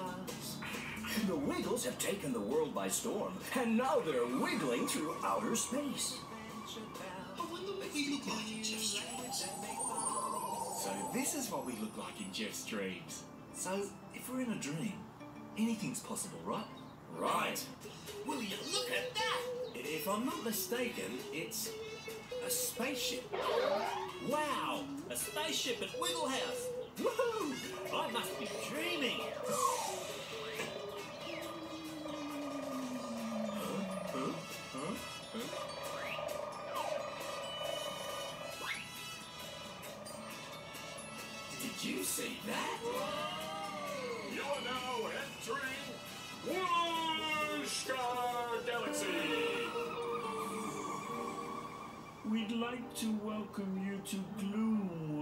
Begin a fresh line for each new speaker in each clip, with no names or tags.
Uh, Wiggles have taken the world by storm, and now they're wiggling through outer space.
I wonder what we look like in Jeff's dreams.
So this is what we look like in Jeff's dreams. So if we're in a dream, anything's possible, right?
Right.
Will you look at that?
If I'm not mistaken, it's a spaceship.
Wow! A spaceship at Wiggle House! Woohoo! I must be dreaming!
Did you see that?
You are now entering Wooshka Galaxy.
We'd like to welcome you to Gloom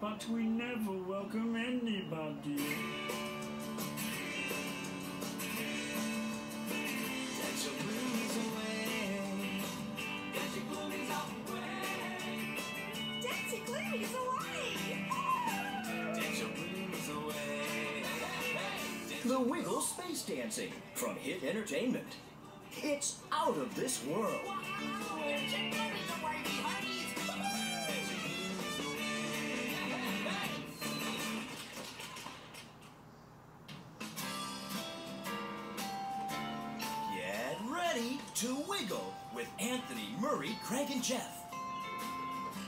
but we never welcome anybody.
Take your blues away.
Dancing Gloom is away!
Take your blues away.
The Wiggle Space Dancing from Hit Entertainment. It's out of this world. To wiggle with Anthony, Murray, Craig, and Jeff.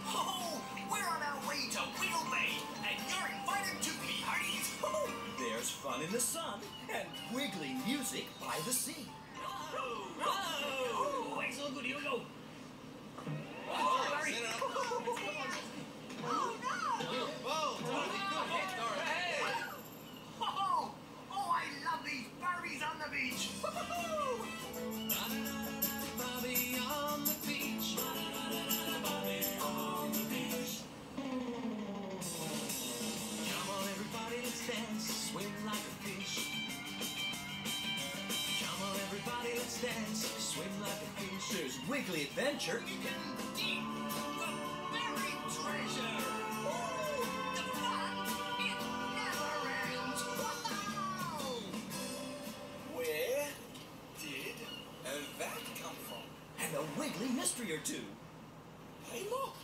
Oh, we're on our way to Wiggle Bay, and you're invited to be hearties.
There's fun in the sun and wiggly music by the sea.
Whoa! It's all good, here we go!
Oh,
fish.
Wiggly adventure
You can dig the berry treasure. Oh, the fun, it never ends.
Where did that come from?
and a wiggly mystery or two.
Hey, look.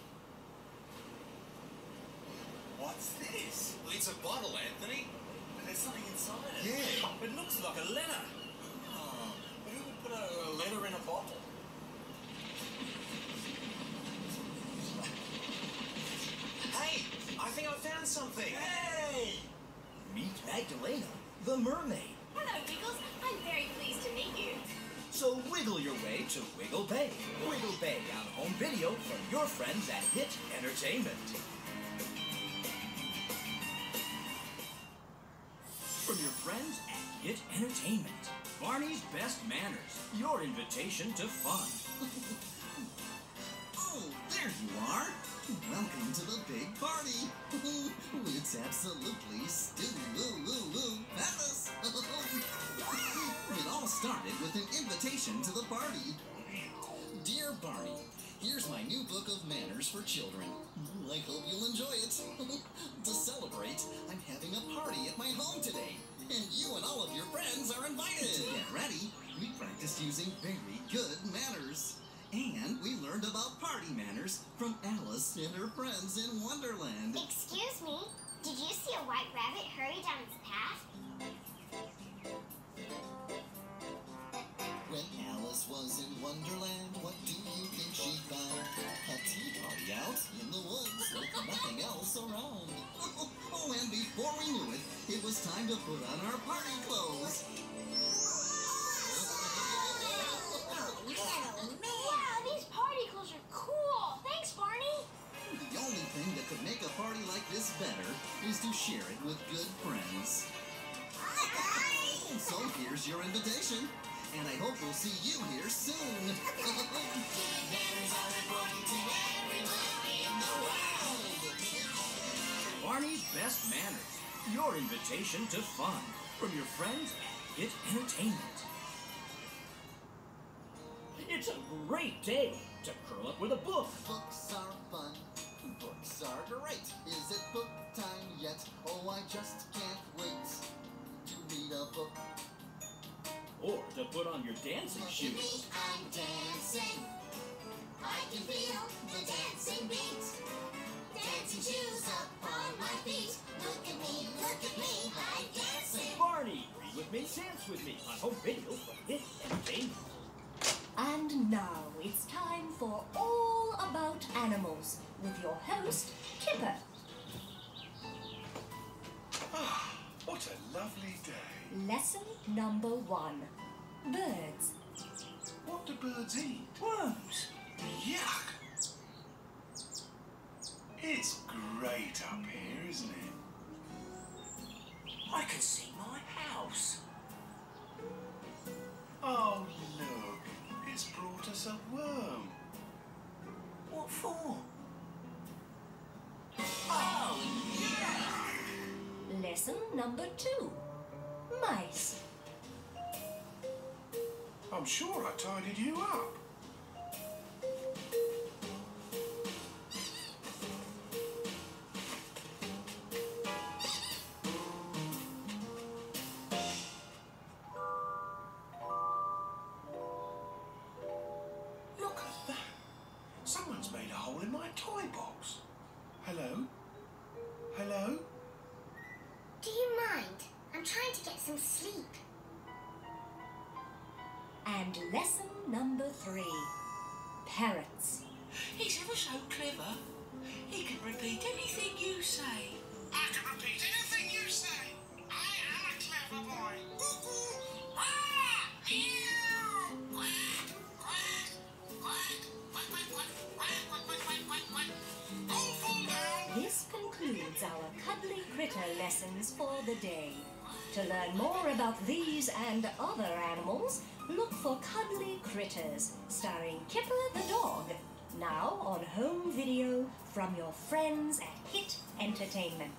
What's this?
It's a bottle, Anthony.
There's something inside it.
Yeah.
It looks like a letter. Oh, but who would put a, a letter in a bottle? Hey, I think I found something. Hey!
Meet Magdalena, the mermaid.
Hello, Wiggles. I'm very pleased to meet you.
So wiggle your way to Wiggle Bay. Wiggle Bay on home video from your friends at Hit Entertainment. From your friends at Hit Entertainment. Barney's Best Manners. Your invitation to fun.
Oh, there you are. Welcome to the big party. it's absolutely fabulous. it all started with an invitation to the party. Dear Barney, here's my new book of manners for children. I hope you'll enjoy it. to celebrate, I'm having a party at my home today. And you and all of your friends are invited. To get ready, we practiced using very good manners. And we learned about party manners from Alice and her friends in Wonderland.
Excuse me, did you see a white rabbit hurry down its path?
When Alice was in Wonderland, what do you think she found? A tea party out in the woods with nothing else around. Oh, and before we knew it, it was time to put on our party clothes.
Wow, these party clothes are cool. Thanks, Barney.
The only thing that could make a party like this better is to share it with good friends. So here's your invitation, and I hope we'll see you here soon.
Barney's Best Manners. Your invitation to fun. From your friends at Hit Entertainment. It's a great day to curl up with a book.
Books are fun. Books are great. Is it book time yet? Oh, I just can't wait to read a book. or to put on your dancing shoes.
Me, I'm dancing. I can feel the dancing beat. Dancing shoes up on my feet. Look at me, look at me, I'm dancing.
Barney, read with me, dance with me on home video for Hit
host, Kipper.
Ah, what a lovely day.
Lesson number one Birds.
What do birds eat?
Worms.
Yuck! It's great up here, isn't it?
I can see my house.
Oh, look. It's brought us a worm.
What for?
Lesson number two Mice.
I'm sure I tidied you up. Look at that. Someone's made a hole in my toy box. Hello? Hello?
Do you mind? I'm trying to get some sleep.
And lesson number three Parrots.
He's ever so clever. He can repeat anything you say.
To learn more about these and other animals, look for Cuddly Critters, starring Kipper the dog. Now on home video from your friends at Hit Entertainment.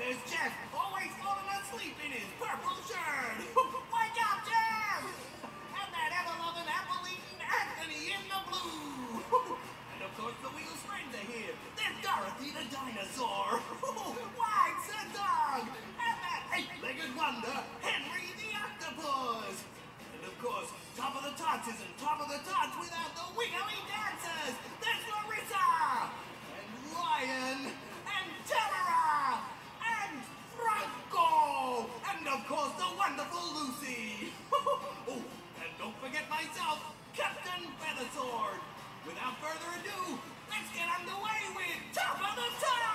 there's Jeff, always falling asleep in his purple shirt. Wake up, Jeff! and that ever-loving, apple-eating Anthony in the blue. and of course, the wheel's friends are here. There's Dorothy the dinosaur. Why, the dog! And that eight-legged wonder, Without further ado, let's get underway with Top of the Tots!